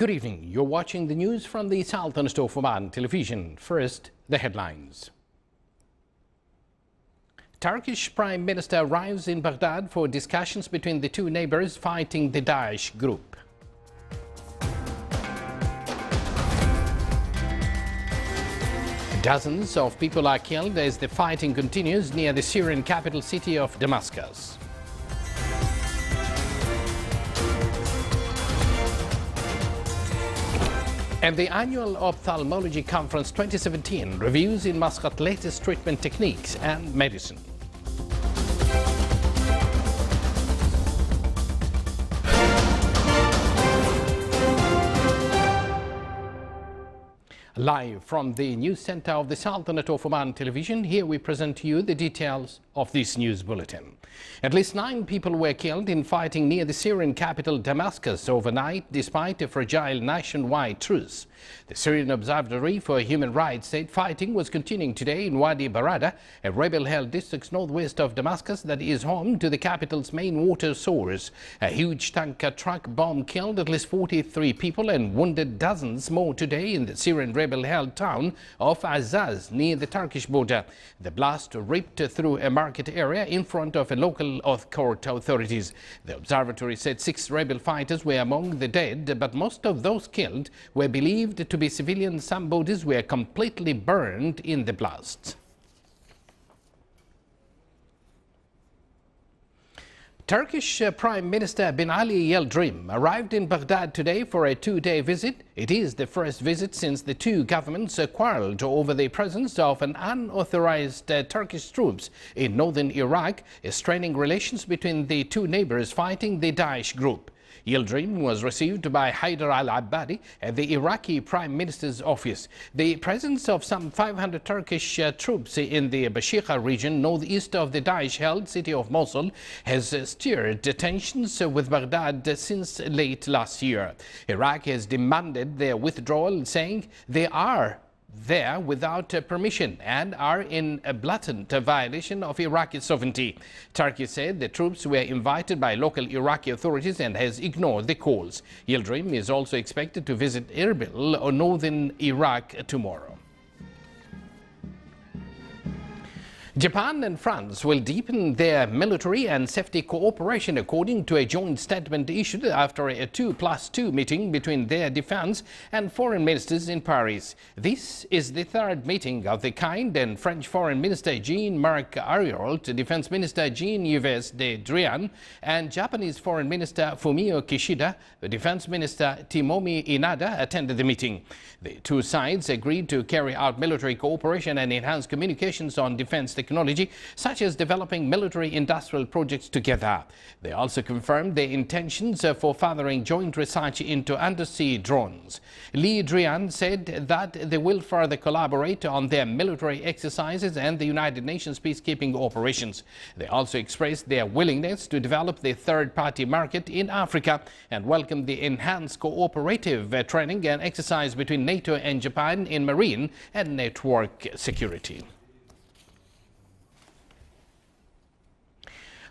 Good evening. You're watching the news from the Sultan of Oman television. First, the headlines. Turkish Prime Minister arrives in Baghdad for discussions between the two neighbors fighting the Daesh group. Dozens of people are killed as the fighting continues near the Syrian capital city of Damascus. And the annual Ophthalmology Conference 2017 reviews in Muscat latest treatment techniques and medicine. Live from the news center of the Sultanate of Oman television, here we present to you the details of this news bulletin. At least nine people were killed in fighting near the Syrian capital Damascus overnight despite a fragile nationwide truce. The Syrian Observatory for Human Rights said fighting was continuing today in Wadi Barada, a rebel-held district northwest of Damascus that is home to the capital's main water source. A huge tanker truck bomb killed at least 43 people and wounded dozens more today in the Syrian rebel-held town of Azaz near the Turkish border. The blast ripped through a market area in front of a local court authorities. The observatory said six rebel fighters were among the dead, but most of those killed were believed to be civilian. Some bodies were completely burned in the blast. Turkish uh, Prime Minister Binali Yildirim arrived in Baghdad today for a two-day visit. It is the first visit since the two governments uh, quarreled over the presence of an unauthorized uh, Turkish troops in northern Iraq, straining relations between the two neighbors fighting the Daesh group. Yildirim was received by Haider al-Abadi at the Iraqi Prime Minister's office. The presence of some 500 Turkish uh, troops in the Bashiqa region northeast of the Daesh-held city of Mosul has stirred tensions with Baghdad since late last year. Iraq has demanded their withdrawal, saying they are there without uh, permission and are in a blatant violation of Iraqi sovereignty. Turkey said the troops were invited by local Iraqi authorities and has ignored the calls. Yildirim is also expected to visit Erbil or northern Iraq tomorrow. Japan and France will deepen their military and safety cooperation according to a joint statement issued after a 2 plus 2 meeting between their defense and foreign ministers in Paris. This is the third meeting of the kind and French Foreign Minister Jean-Marc Ayrault, Defense Minister Jean-Yves Le Drian and Japanese Foreign Minister Fumio Kishida, Defense Minister Tomomi Inada attended the meeting. The two sides agreed to carry out military cooperation and enhance communications on defense technology, such as developing military-industrial projects together. They also confirmed their intentions uh, for furthering joint research into undersea drones. Le Drian said that they will further collaborate on their military exercises and the United Nations peacekeeping operations. They also expressed their willingness to develop the third-party market in Africa and welcome the enhanced cooperative uh, training and exercise between NATO and Japan in marine and network security.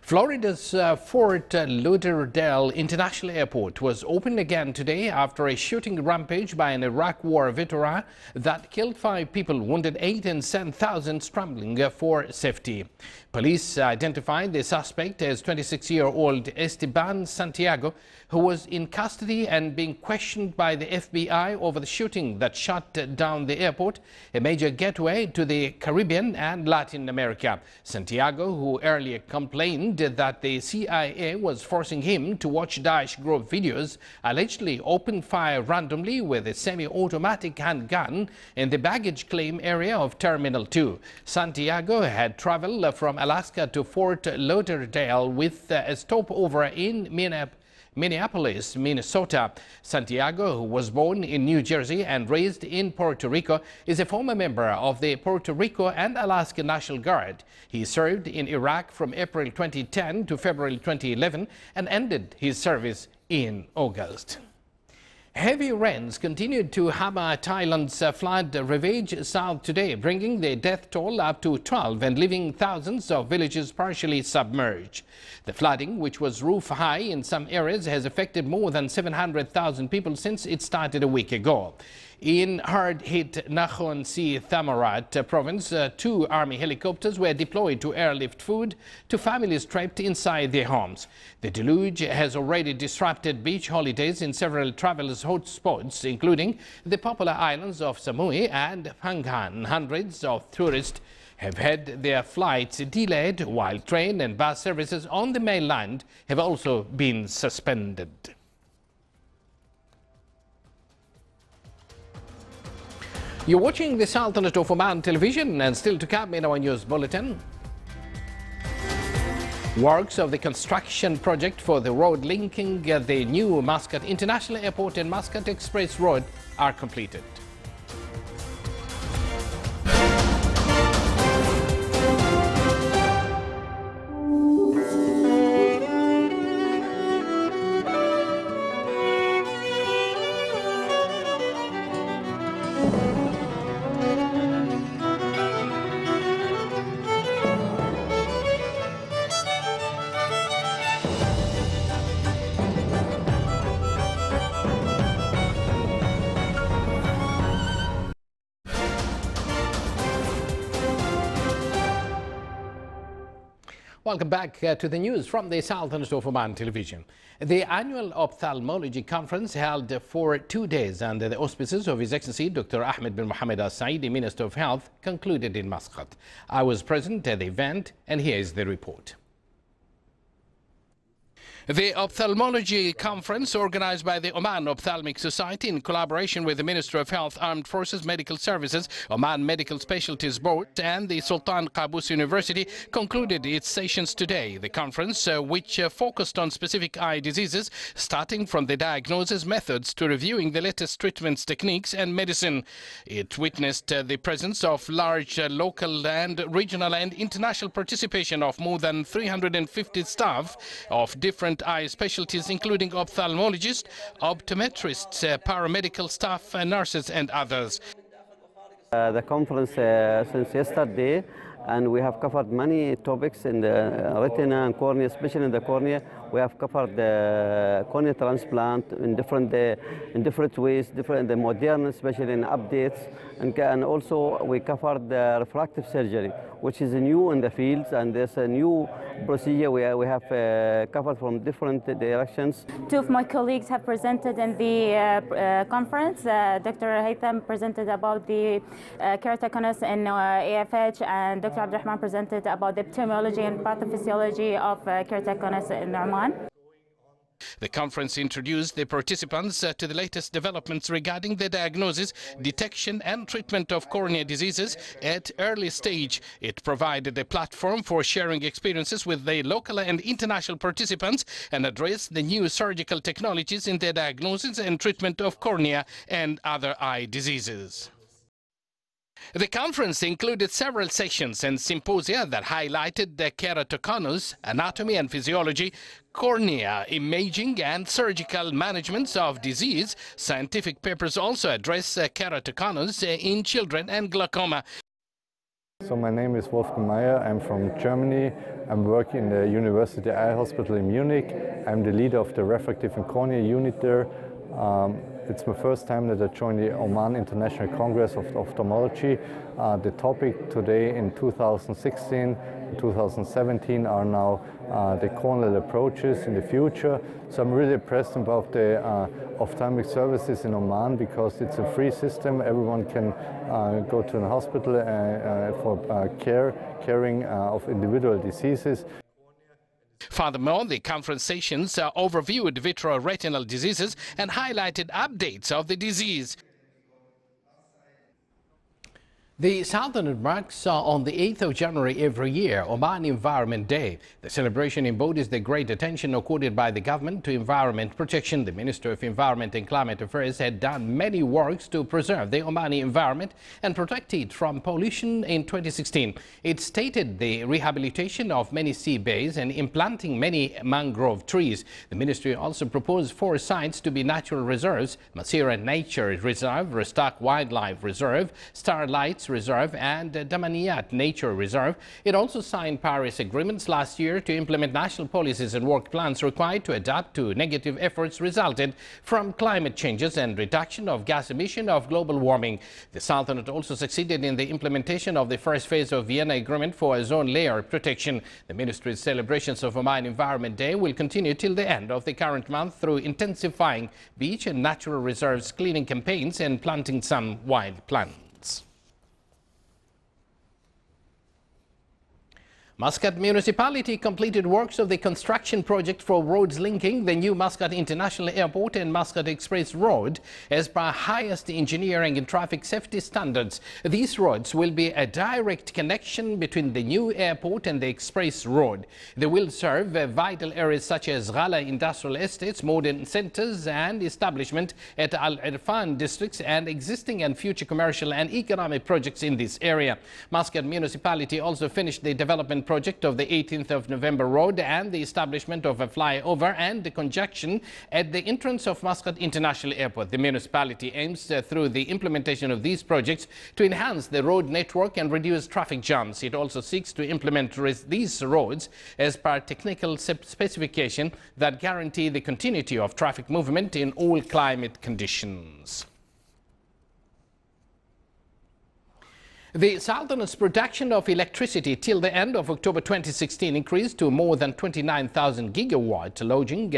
Florida's uh, Fort Lauderdale International Airport was opened again today after a shooting rampage by an Iraq war veteran that killed five people, wounded eight and sent thousands scrambling for safety. Police identified the suspect as 26-year-old Esteban Santiago, who was in custody and being questioned by the FBI over the shooting that shut down the airport, a major gateway to the Caribbean and Latin America. Santiago, who earlier complained that the CIA was forcing him to watch Daesh group videos, allegedly opened fire randomly with a semi-automatic handgun in the baggage claim area of Terminal 2. Santiago had traveled from Alaska to Fort Lauderdale with a stopover in Minneapolis, Minnesota. Santiago, who was born in New Jersey and raised in Puerto Rico, is a former member of the Puerto Rico and Alaska National Guard. He served in Iraq from April 2010 to February 2011 and ended his service in August. Heavy rains continued to hammer Thailand's flood ravaged south today, bringing the death toll up to 12 and leaving thousands of villages partially submerged. The flooding, which was roof high in some areas, has affected more than 700,000 people since it started a week ago. In hard-hit Nakhon Si Thammarat province, uh, two army helicopters were deployed to airlift food to families trapped inside their homes. The deluge has already disrupted beach holidays in several travelers' hotspots, including the popular islands of Samui and Phangan. Hundreds of tourists have had their flights delayed, while train and bus services on the mainland have also been suspended. You're watching the Sultanate of Oman television and still to come in our news bulletin. Works of the construction project for the road linking the new Muscat International Airport and Muscat Express Road are completed. Welcome back uh, to the news from the Sultanate of Oman television. The annual ophthalmology conference held for two days under the auspices of His Excellency Dr. Ahmed bin Mohammed Al Saidi, Minister of Health, concluded in Muscat. I was present at the event and here is the report. The ophthalmology conference organized by the Oman Ophthalmic Society in collaboration with the Ministry of Health, Armed Forces, Medical Services, Oman Medical Specialties Board and the Sultan Qaboos University concluded its sessions today. The conference, uh, which uh, focused on specific eye diseases, starting from the diagnosis methods to reviewing the latest treatments, techniques and medicine. It witnessed uh, the presence of large uh, local and regional and international participation of more than 350 staff of different different eye specialties, including ophthalmologists, optometrists, uh, paramedical staff, uh, nurses, and others. Uh, the conference uh, since yesterday and we have covered many topics in the retina and cornea, especially in the cornea. We have covered the cornea transplant in different uh, in different ways, different the modern, especially in updates, and, and also we covered the refractive surgery, which is new in the fields, and there's a new procedure we, we have uh, covered from different directions. Two of my colleagues have presented in the uh, uh conference. Uh, Dr. Haytham presented about the uh, keratoconus in AFH, and Dr. Abdurrahman presented about the epidemiology and pathophysiology of keratoconus in Oman. The conference introduced the participants uh, to the latest developments regarding the diagnosis, detection and treatment of cornea diseases at early stage. It provided a platform for sharing experiences with the local and international participants and addressed the new surgical technologies in the diagnosis and treatment of cornea and other eye diseases. The conference included several sessions and symposia that highlighted the keratoconus, anatomy and physiology, cornea, imaging and surgical management of disease. Scientific papers also address uh, keratoconus uh, in children and glaucoma. So my name is Wolfgang Mayer. I'm from Germany. I'm working in the University Eye Hospital in Munich. I'm the leader of the refractive and cornea unit there. Um, it's my first time that I joined the Oman International Congress of Ophthalmology. Uh, the topic today in 2016 2017 are now uh, the corneal approaches in the future. So I'm really impressed about the uh, ophthalmic services in Oman because it's a free system. Everyone can uh, go to a hospital uh, uh, for care, caring of individual diseases. Furthermore, the conference sessions uh, overviewed vitreoretinal diseases and highlighted updates of the disease. The Sultanate marks on the 8th of January every year Oman Environment Day. The celebration embodies the great attention accorded by the government to environment protection. The Minister of Environment and Climate Affairs had done many works to preserve the Omani environment and protect it from pollution in 2016. It stated the rehabilitation of many sea bays and implanting many mangrove trees. The ministry also proposed four sites to be natural reserves, Masira Nature Reserve, Restak Wildlife Reserve, Starlights Reserve and Damaniyat Nature Reserve. It also signed Paris agreements last year to implement national policies and work plans required to adapt to negative efforts resulted from climate changes and reduction of gas emission of global warming. The Sultanate also succeeded in the implementation of the first phase of Vienna Agreement for ozone layer protection. The ministry's celebrations of Oman Environment Day will continue till the end of the current month through intensifying beach and natural reserves cleaning campaigns and planting some wild plants. Muscat municipality completed works of the construction project for roads linking the new Muscat International Airport and Muscat Express Road as per highest engineering and traffic safety standards. These roads will be a direct connection between the new airport and the Express Road. They will serve vital areas such as Ghala Industrial Estates, modern centers and establishment at Al Irfan districts and existing and future commercial and economic projects in this area. Muscat municipality also finished the development project of the 18th of November Road and the establishment of a flyover and the conjunction at the entrance of Muscat International Airport. The municipality aims uh, through the implementation of these projects to enhance the road network and reduce traffic jams. It also seeks to implement these roads as per technical specification that guarantee the continuity of traffic movement in all climate conditions. The Sultanate's production of electricity till the end of October 2016 increased to more than 29,000 gigawatt, lodging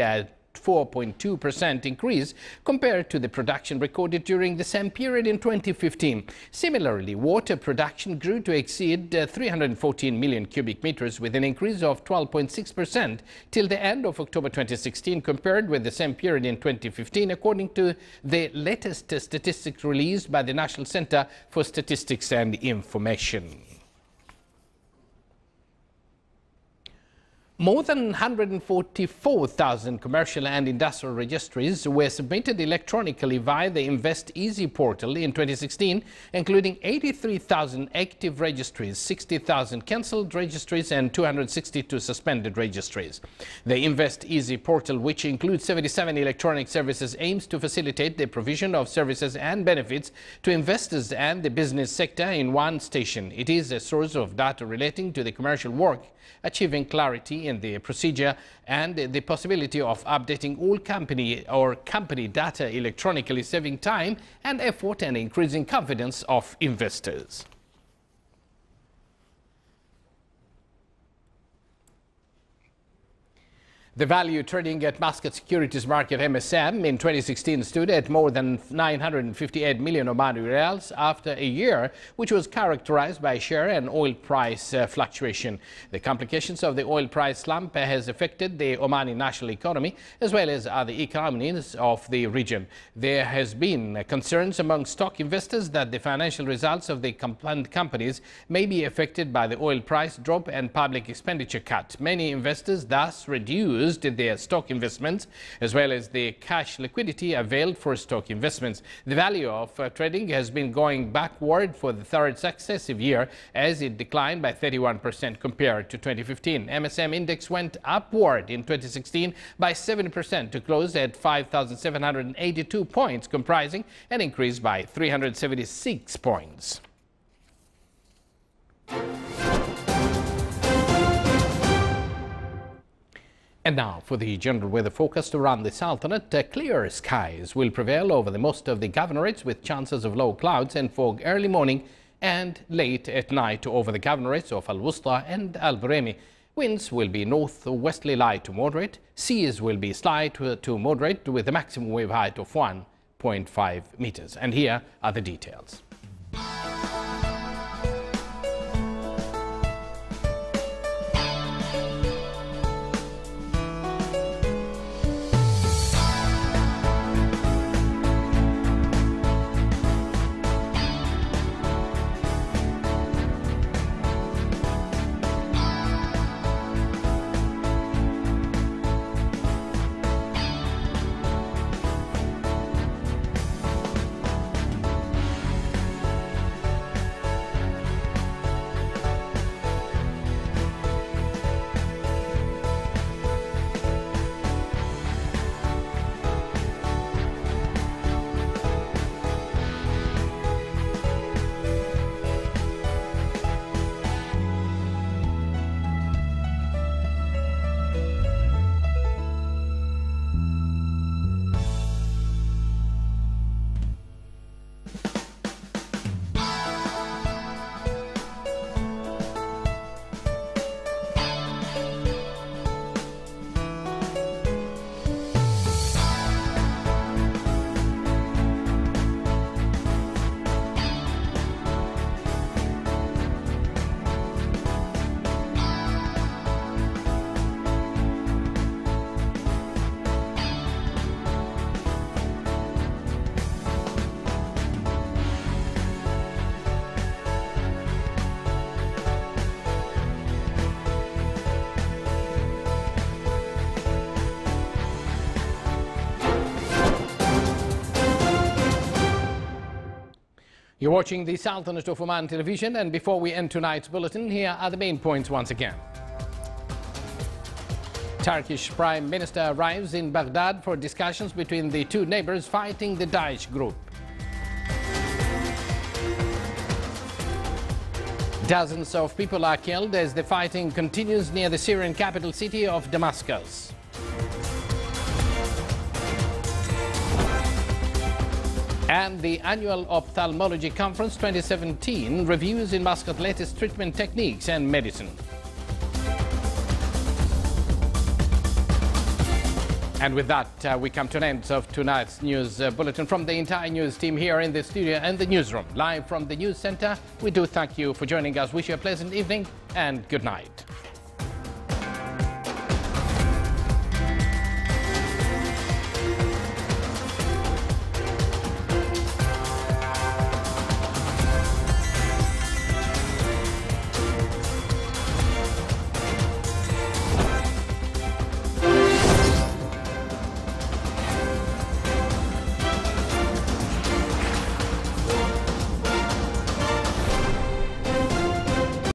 4.2% increase compared to the production recorded during the same period in 2015. Similarly, water production grew to exceed uh, 314 million cubic meters with an increase of 12.6% till the end of October 2016 compared with the same period in 2015 according to the latest statistics released by the National Center for Statistics and Information. More than 144,000 commercial and industrial registries were submitted electronically via the Invest Easy portal in 2016, including 83,000 active registries, 60,000 cancelled registries and 262 suspended registries. The Invest Easy portal, which includes 77 electronic services, aims to facilitate the provision of services and benefits to investors and the business sector in one station. It is a source of data relating to the commercial work, achieving clarity in the procedure and the possibility of updating all company or company data electronically saving time and effort and increasing confidence of investors. The value trading at Muscat Securities Market MSM in 2016 stood at more than 958 million Omani Riyals after a year which was characterized by share and oil price uh, fluctuation. The complications of the oil price slump has affected the Omani national economy as well as other economies of the region. There has been concerns among stock investors that the financial results of the companies may be affected by the oil price drop and public expenditure cut. Many investors thus reduced used their stock investments as well as the cash liquidity availed for stock investments. The value of uh, trading has been going backward for the third successive year as it declined by 31% compared to 2015. MSM index went upward in 2016 by 7% to close at 5,782 points, comprising an increase by 376 points. And now for the general weather forecast around the Sultanate. Uh, clear skies will prevail over the most of the governorates with chances of low clouds and fog early morning and late at night over the governorates of Al Wusta and Al Buraimi. Winds will be northwesterly light to moderate. Seas will be slight to moderate with a maximum wave height of 1.5 meters. And here are the details. You're watching the Sultanate of Oman television and before we end tonight's bulletin, here are the main points once again. Turkish Prime Minister arrives in Baghdad for discussions between the two neighbors fighting the Daesh group. Dozens of people are killed as the fighting continues near the Syrian capital city of Damascus. And the annual Ophthalmology Conference 2017 reviews in Muscat latest treatment techniques and medicine. And with that, uh, we come to an end of tonight's news uh, bulletin from the entire news team here in the studio and the newsroom. Live from the news center, we do thank you for joining us. Wish you a pleasant evening and good night.